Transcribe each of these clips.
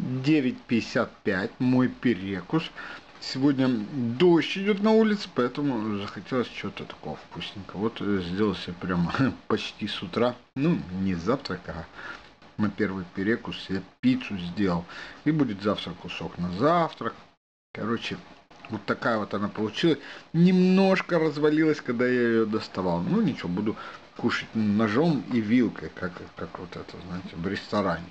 9.55, мой перекус. Сегодня дождь идет на улице, поэтому захотелось чего-то такого вкусненького. Вот э, сделал себе прямо почти с утра. Ну, не завтрак, а на первый перекус я пиццу сделал. И будет завтра кусок на завтрак. Короче, вот такая вот она получилась. Немножко развалилась, когда я ее доставал. Ну ничего, буду кушать ножом и вилкой, как, как вот это, знаете, в ресторане.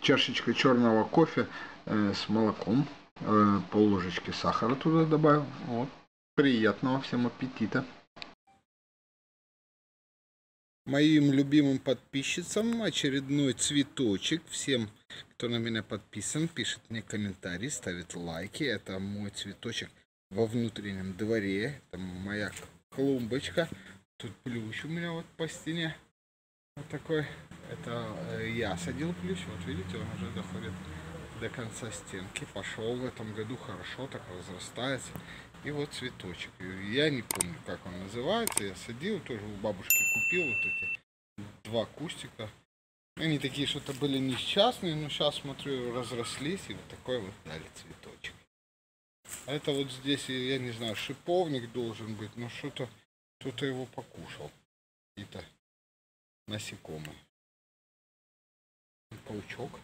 Чашечка черного кофе э, с молоком Э, пол ложечки сахара туда добавил. Вот. Приятного всем аппетита. Моим любимым подписчицам очередной цветочек. Всем, кто на меня подписан, пишет мне комментарии, ставит лайки. Это мой цветочек во внутреннем дворе. Это моя клумбочка. Тут плющ у меня вот по стене. Вот такой. Это э, я садил плющ. Вот видите, он уже доходит до конца стенки. Пошел в этом году хорошо, так разрастается. И вот цветочек. Я не помню, как он называется. Я садил, тоже у бабушки купил вот эти два кустика. Они такие что-то были несчастные, но сейчас смотрю, разрослись и вот такой вот дали цветочек. А это вот здесь, я не знаю, шиповник должен быть, но что-то кто-то его покушал. Какие-то насекомые. Паучок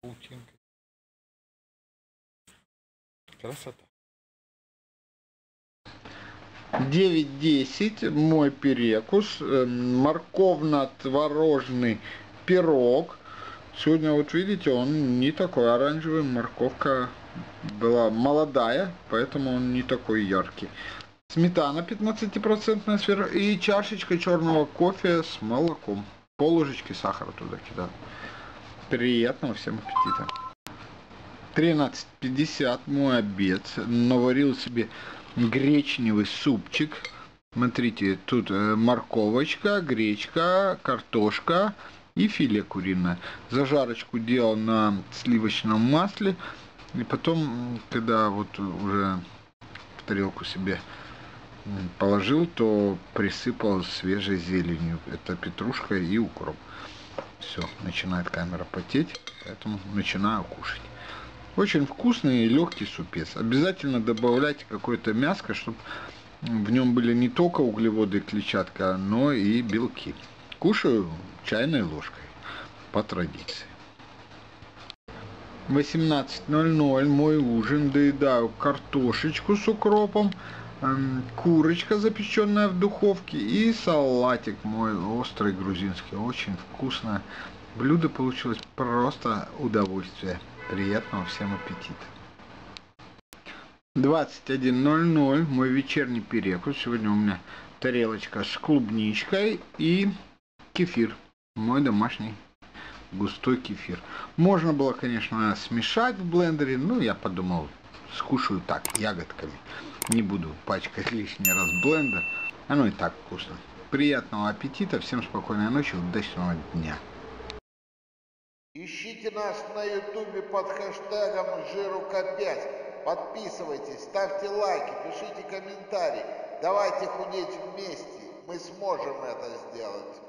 паутинкой. Красота. 9-10 мой перекус, э, морковно-творожный пирог. Сегодня вот видите, он не такой оранжевый, морковка была молодая, поэтому он не такой яркий. Сметана 15% сфера и чашечка черного кофе с молоком. Пол ложечки сахара туда кидаю. Приятного всем аппетита. 13.50 мой обед. Наварил себе гречневый супчик. Смотрите, тут э, морковочка, гречка, картошка и филе куриное. Зажарочку делал на сливочном масле. И потом, когда вот уже в тарелку себе положил, то присыпал свежей зеленью. Это петрушка и укроп. Все, начинает камера потеть, поэтому начинаю кушать. Очень вкусный и легкий супец. Обязательно добавляйте какое-то мяско, чтобы в нем были не только углеводы и клетчатка, но и белки. Кушаю чайной ложкой, по традиции. 18.00 мой ужин. Доедаю картошечку с укропом, курочка, запеченная в духовке, и салатик мой острый грузинский. Очень вкусное блюдо получилось просто удовольствие. Приятного всем аппетита. 21.00 мой вечерний перекус. Сегодня у меня тарелочка с клубничкой и кефир. Мой домашний густой кефир. Можно было, конечно, смешать в блендере, но я подумал, скушаю так, ягодками. Не буду пачкать лишний раз блендер. Оно и так вкусно. Приятного аппетита, всем спокойной ночи, удачного дня. Ищите нас на ютубе под хэштегом ЖируК5. Подписывайтесь, ставьте лайки, пишите комментарии. Давайте худеть вместе. Мы сможем это сделать.